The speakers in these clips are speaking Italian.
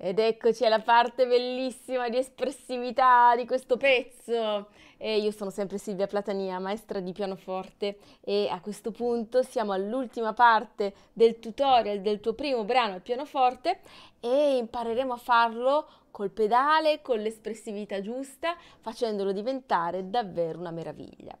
Ed eccoci alla parte bellissima di espressività di questo pezzo. E io sono sempre Silvia Platania, maestra di pianoforte e a questo punto siamo all'ultima parte del tutorial del tuo primo brano al pianoforte e impareremo a farlo col pedale, con l'espressività giusta, facendolo diventare davvero una meraviglia.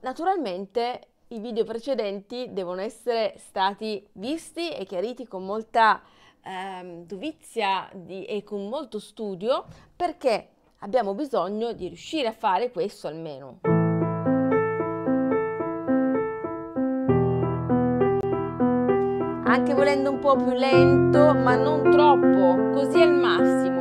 Naturalmente i video precedenti devono essere stati visti e chiariti con molta ehm, dovizia di, e con molto studio perché abbiamo bisogno di riuscire a fare questo almeno. Anche volendo un po' più lento, ma non troppo, così al massimo.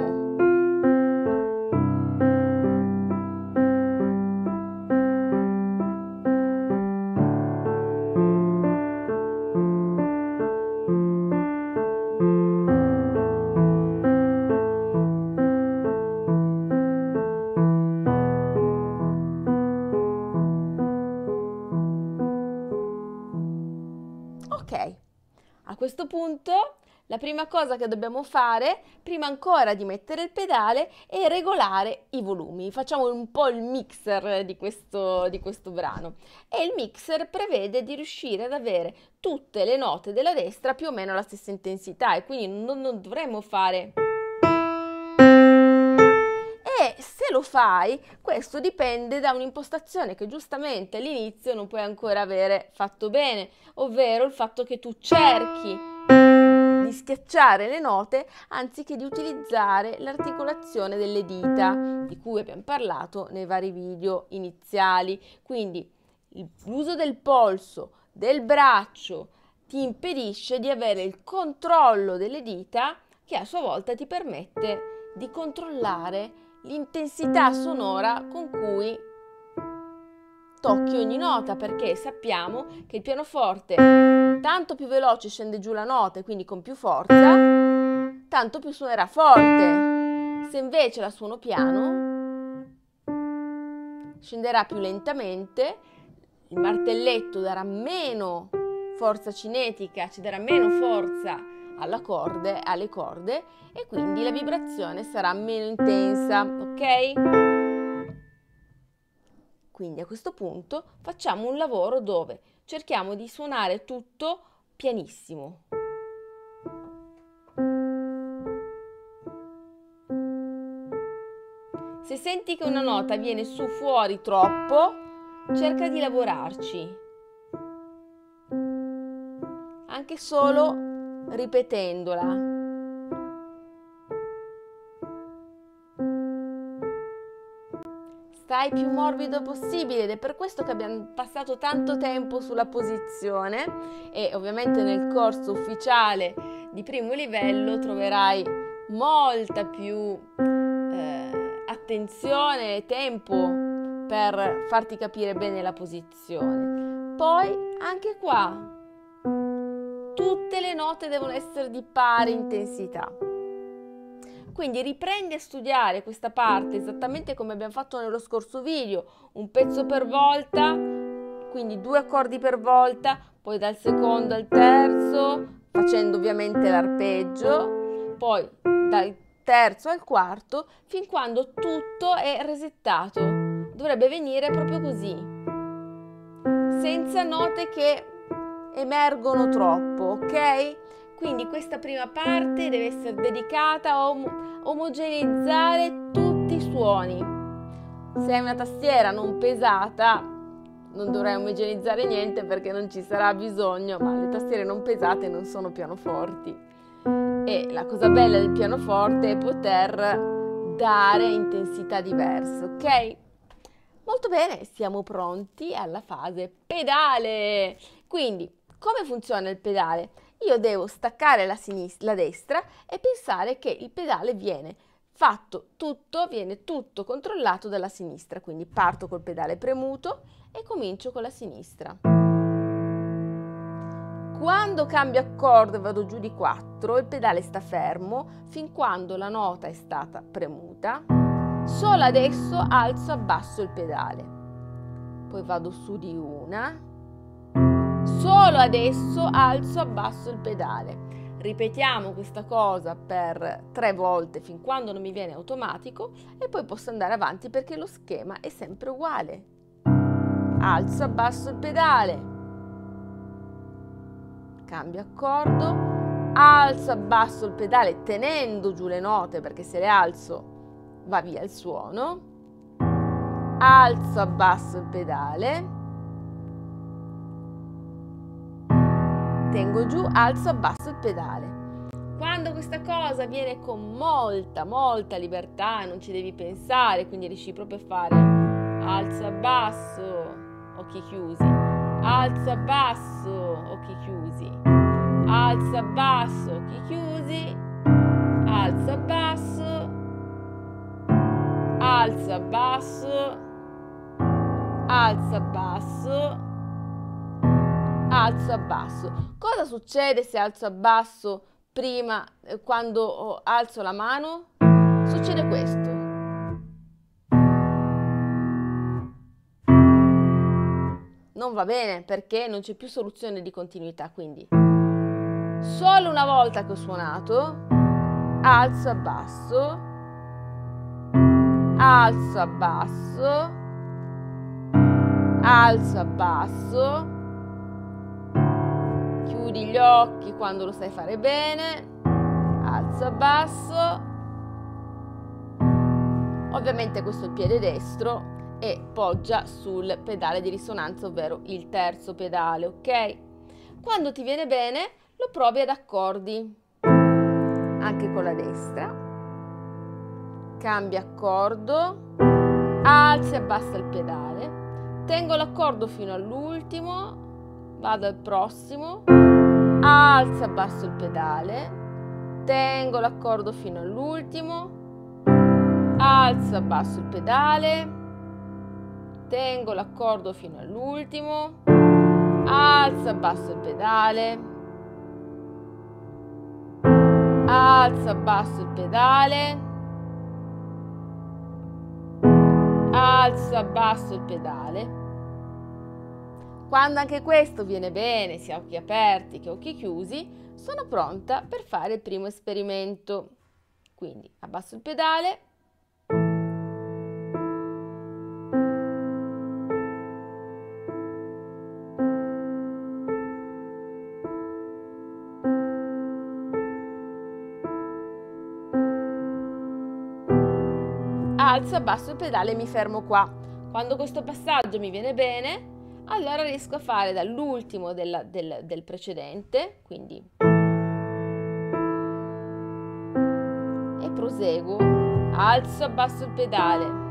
A questo punto la prima cosa che dobbiamo fare, prima ancora di mettere il pedale, è regolare i volumi. Facciamo un po' il mixer di questo, di questo brano. E il mixer prevede di riuscire ad avere tutte le note della destra più o meno alla stessa intensità e quindi non, non dovremmo fare se lo fai, questo dipende da un'impostazione che giustamente all'inizio non puoi ancora avere fatto bene, ovvero il fatto che tu cerchi di schiacciare le note anziché di utilizzare l'articolazione delle dita di cui abbiamo parlato nei vari video iniziali. Quindi l'uso del polso, del braccio ti impedisce di avere il controllo delle dita che a sua volta ti permette di controllare l'intensità sonora con cui tocchi ogni nota perché sappiamo che il pianoforte tanto più veloce scende giù la nota e quindi con più forza, tanto più suonerà forte. Se invece la suono piano, scenderà più lentamente, il martelletto darà meno forza cinetica, ci darà meno forza corde, alle corde e quindi la vibrazione sarà meno intensa, ok? Quindi a questo punto facciamo un lavoro dove cerchiamo di suonare tutto pianissimo. Se senti che una nota viene su fuori troppo, cerca di lavorarci. Anche solo ripetendola. Stai più morbido possibile ed è per questo che abbiamo passato tanto tempo sulla posizione e ovviamente nel corso ufficiale di primo livello troverai molta più eh, attenzione e tempo per farti capire bene la posizione. Poi anche qua tutte le note devono essere di pari intensità. Quindi riprendi a studiare questa parte esattamente come abbiamo fatto nello scorso video, un pezzo per volta, quindi due accordi per volta, poi dal secondo al terzo, facendo ovviamente l'arpeggio, poi dal terzo al quarto, fin quando tutto è resettato. Dovrebbe venire proprio così, senza note che emergono troppo, ok? Quindi questa prima parte deve essere dedicata a om- omogeneizzare tutti i suoni. Se hai una tastiera non pesata, non dovrai omogenizzare niente perché non ci sarà bisogno, ma le tastiere non pesate non sono pianoforti. E la cosa bella del pianoforte è poter dare intensità diverse, ok? Molto bene, siamo pronti alla fase pedale. Quindi come funziona il pedale? Io devo staccare la, sinistra, la destra e pensare che il pedale viene fatto tutto, viene tutto controllato dalla sinistra. Quindi parto col pedale premuto e comincio con la sinistra. Quando cambio accordo e vado giù di 4, il pedale sta fermo fin quando la nota è stata premuta. Solo adesso alzo e abbasso il pedale. Poi vado su di una, Solo adesso alzo abbasso il pedale. Ripetiamo questa cosa per tre volte fin quando non mi viene automatico e poi posso andare avanti perché lo schema è sempre uguale. Alzo, abbasso il pedale, cambio accordo, alzo, abbasso il pedale tenendo giù le note perché se le alzo va via il suono, alzo, abbasso il pedale, tengo giù, alzo, abbasso il pedale. Quando questa cosa avviene con molta, molta libertà, non ci devi pensare, quindi riesci proprio a fare alzo, abbasso, occhi chiusi, alzo, abbasso, occhi chiusi, alzo, abbasso, occhi chiusi, alzo, abbasso, alza, basso, alza, basso, alza, basso. Cosa succede se alzo, basso prima, eh, quando alzo la mano? Succede questo. Non va bene perché non c'è più soluzione di continuità, quindi solo una volta che ho suonato, alzo, basso, alzo, abbasso, alzo, abbasso, chiudi gli occhi quando lo sai fare bene, alzo, abbasso, ovviamente questo è il piede destro e poggia sul pedale di risonanza, ovvero il terzo pedale, ok? Quando ti viene bene lo provi ad accordi, anche con la destra. Cambia accordo, alza e abbassa il pedale, tengo l'accordo fino all'ultimo, vado al prossimo, alza e abbasso il pedale, tengo l'accordo fino all'ultimo, alza e abbasso il pedale, tengo l'accordo fino all'ultimo, alza e abbasso il pedale, alza e abbasso il pedale, alzo, abbasso il pedale. Quando anche questo viene bene, sia occhi aperti che occhi chiusi, sono pronta per fare il primo esperimento. Quindi abbasso il pedale, alzo, abbasso il pedale e mi fermo qua. Quando questo passaggio mi viene bene, allora riesco a fare dall'ultimo del, del, del precedente, quindi e proseguo, alzo, abbasso il pedale.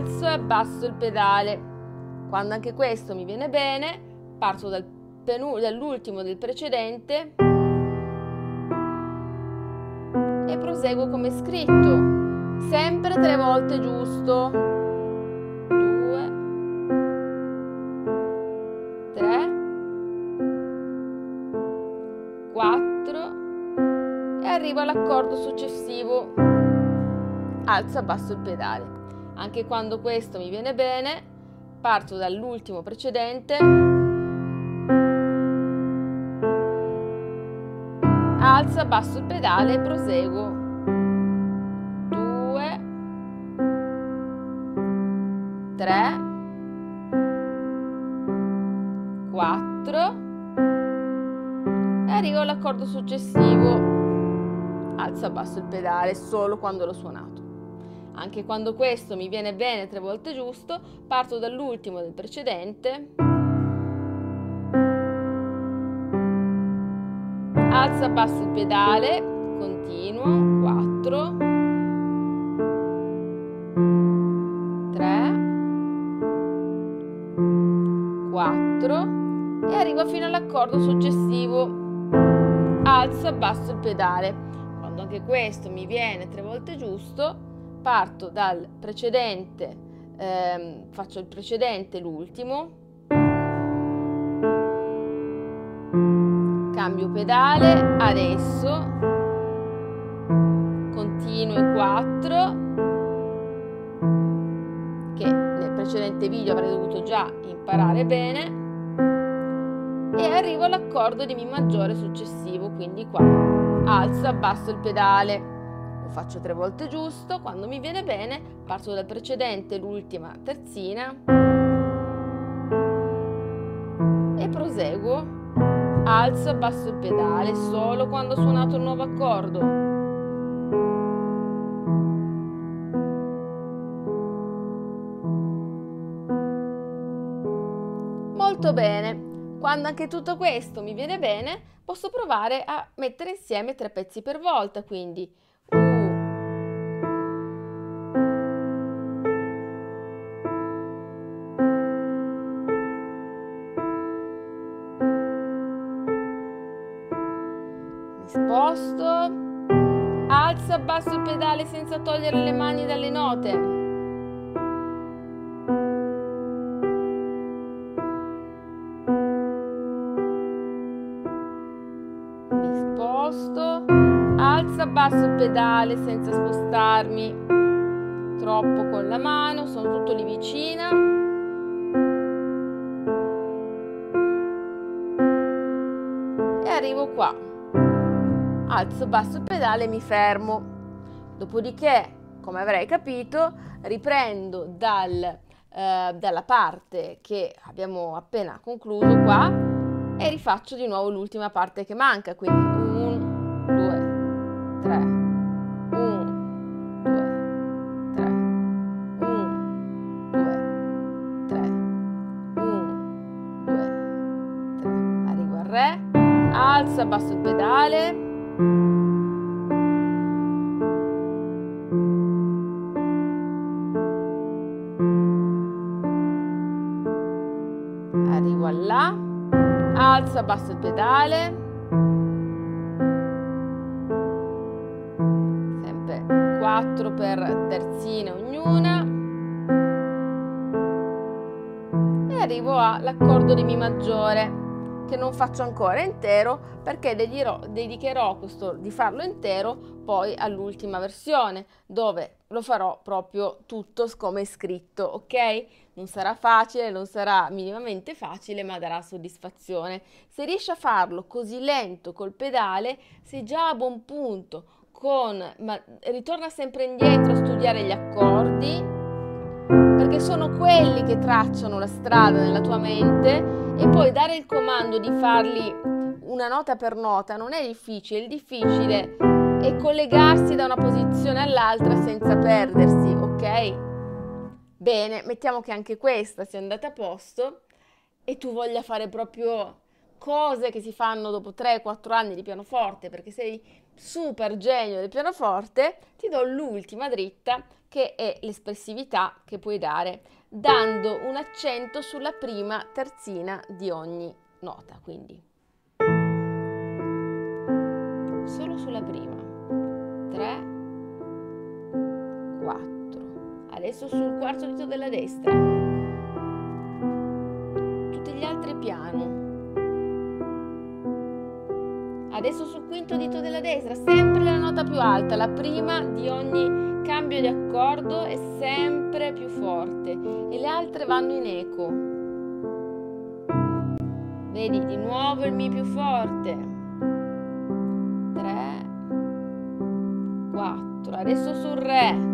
alzo e abbasso il pedale. Quando anche questo mi viene bene, parto dal dall'ultimo del precedente e proseguo come scritto, sempre tre volte giusto. Due, tre, quattro e arrivo all'accordo successivo. Alzo e abbasso il pedale. Anche quando questo mi viene bene, parto dall'ultimo precedente, alzo, abbasso il pedale e proseguo. 2, 3, 4 e arrivo all'accordo successivo. Alzo, abbasso il pedale solo quando l'ho suonato. Anche quando questo mi viene bene tre volte giusto, parto dall'ultimo del precedente. Alza, basso il pedale, continuo, 4, 3, 4 e arrivo fino all'accordo successivo. Alza, basso il pedale. Quando anche questo mi viene tre volte giusto, parto dal precedente, ehm, faccio il precedente, l'ultimo, cambio pedale, adesso continue 4 che nel precedente video avrei dovuto già imparare bene e arrivo all'accordo di Mi maggiore successivo, quindi qua. Alzo, abbasso il pedale, lo faccio tre volte giusto, quando mi viene bene parto dal precedente, l'ultima terzina e proseguo, alzo, abbasso il pedale solo quando ho suonato il nuovo accordo. Molto bene, quando anche tutto questo mi viene bene, posso provare a mettere insieme tre pezzi per volta, quindi mi sposto, alzo, abbasso il pedale senza togliere le mani dalle note. abbasso il pedale senza spostarmi troppo con la mano, sono tutto lì vicina. E arrivo qua. Alzo, basso il pedale e mi fermo. Dopodiché, come avrei capito, riprendo dal, eh, dalla parte che abbiamo appena concluso qua e rifaccio di nuovo l'ultima parte che manca, quindi 1, 2, 3 1 2 3 1 2 3 1 2 3 arrivo al re alzo abbasso il pedale alzo abbasso il pedale 4 per terzina ognuna e arrivo all'accordo di Mi maggiore che non faccio ancora intero perché dedicherò questo di farlo intero poi all'ultima versione dove lo farò proprio tutto come scritto, ok? Non sarà facile, non sarà minimamente facile, ma darà soddisfazione. Se riesci a farlo così lento col pedale, sei già a buon punto con, ma ritorna sempre indietro a studiare gli accordi, perché sono quelli che tracciano la strada nella tua mente e poi dare il comando di farli una nota per nota non è difficile, il difficile è collegarsi da una posizione all'altra senza perdersi, ok? Bene, mettiamo che anche questa sia andata a posto e tu voglia fare proprio cose che si fanno dopo 3-4 anni di pianoforte perché sei super genio del pianoforte, ti do l'ultima dritta che è l'espressività che puoi dare dando un accento sulla prima terzina di ogni nota, quindi solo sulla prima. 3 4. Adesso sul quarto dito della destra. Tutti gli altri piano. Adesso sul quinto dito della destra, sempre la nota più alta, la prima di ogni cambio di accordo è sempre più forte e le altre vanno in eco. Vedi, di nuovo il Mi più forte. 3, 4, adesso sul Re.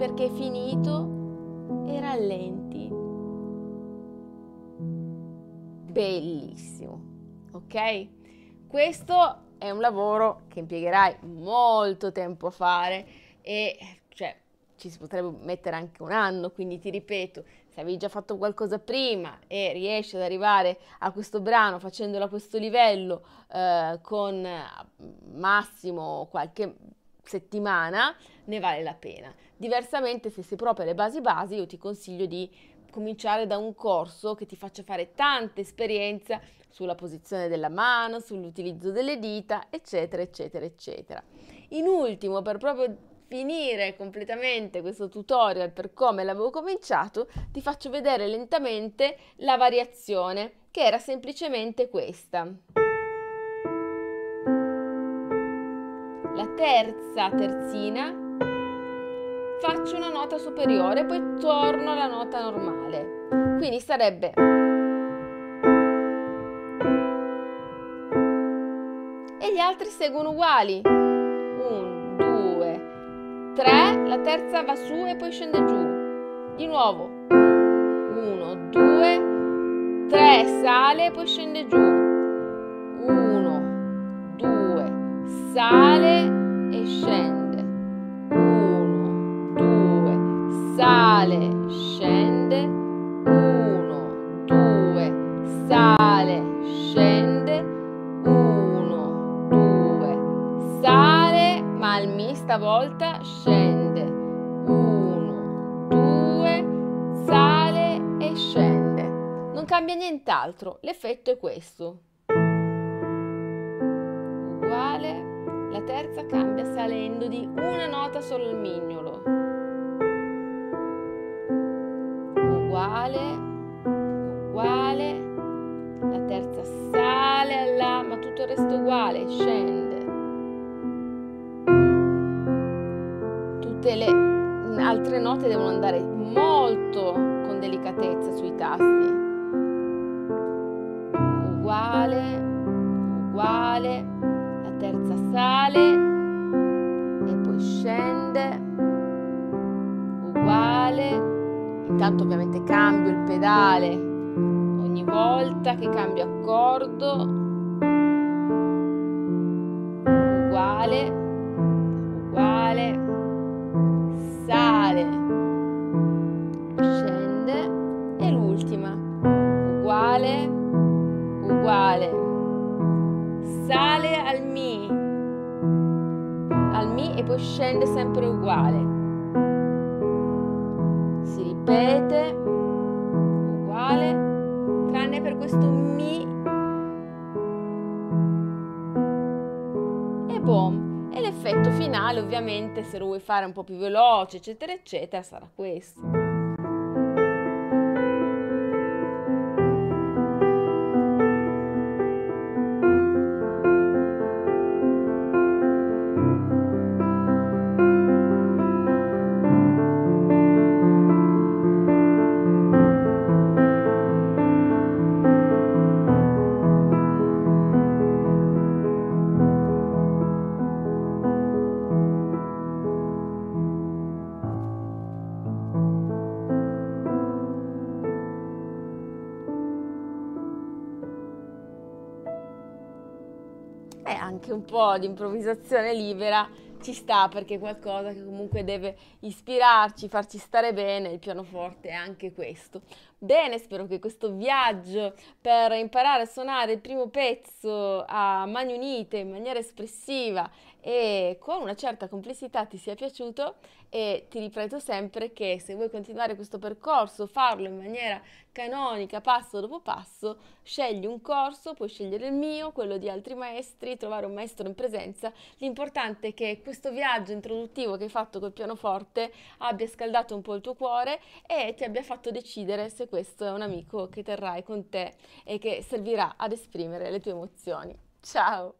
Perché è finito e rallenti. Bellissimo, ok? Questo è un lavoro che impiegherai molto tempo a fare e cioè ci si potrebbe mettere anche un anno, quindi ti ripeto, se avevi già fatto qualcosa prima e riesci ad arrivare a questo brano facendolo a questo livello eh, con massimo qualche settimana, ne vale la pena. Diversamente, se sei proprio alle basi basi, io ti consiglio di cominciare da un corso che ti faccia fare tanta esperienza sulla posizione della mano, sull'utilizzo delle dita, eccetera, eccetera, eccetera. In ultimo, per proprio finire completamente questo tutorial per come l'avevo cominciato, ti faccio vedere lentamente la variazione, che era semplicemente questa. La terza terzina faccio una nota superiore, poi torno alla nota normale. Quindi sarebbe e gli altri seguono uguali. 1, 2, 3, la terza va su e poi scende giù. Di nuovo. 1, 2, 3, sale e poi scende giù. 1, 2, sale cambia nient'altro, l'effetto è questo. Uguale, la terza cambia salendo di una nota solo il mignolo. uguale, uguale, la terza sale a La, ma tutto il resto uguale, scende. Tutte le altre note devono andare molto con delicatezza sui tasti. Uguale, uguale, la terza sale e poi scende, uguale Intanto ovviamente cambio il pedale ogni volta che cambio accordo. E poi scende sempre uguale ripete, uguale, tranne per questo mi e boom. E l'effetto finale ovviamente se lo vuoi fare un po' più veloce eccetera eccetera sarà questo. Un po' di improvvisazione libera ci sta perché qualcosa che comunque deve ispirarci, farci stare bene, il pianoforte è anche questo. Bene, spero che questo viaggio per imparare a suonare il primo pezzo a mani unite in maniera espressiva e con una certa complessità ti sia piaciuto e ti ripeto sempre che se vuoi continuare questo percorso, farlo in maniera canonica, passo dopo passo, scegli un corso, puoi scegliere il mio, quello di altri maestri, trovare un maestro in presenza. L'importante è che questo viaggio introduttivo che hai fatto col pianoforte abbia scaldato un po' il tuo cuore e ti abbia fatto decidere se questo è un amico che terrai con te e che servirà ad esprimere le tue emozioni. Ciao!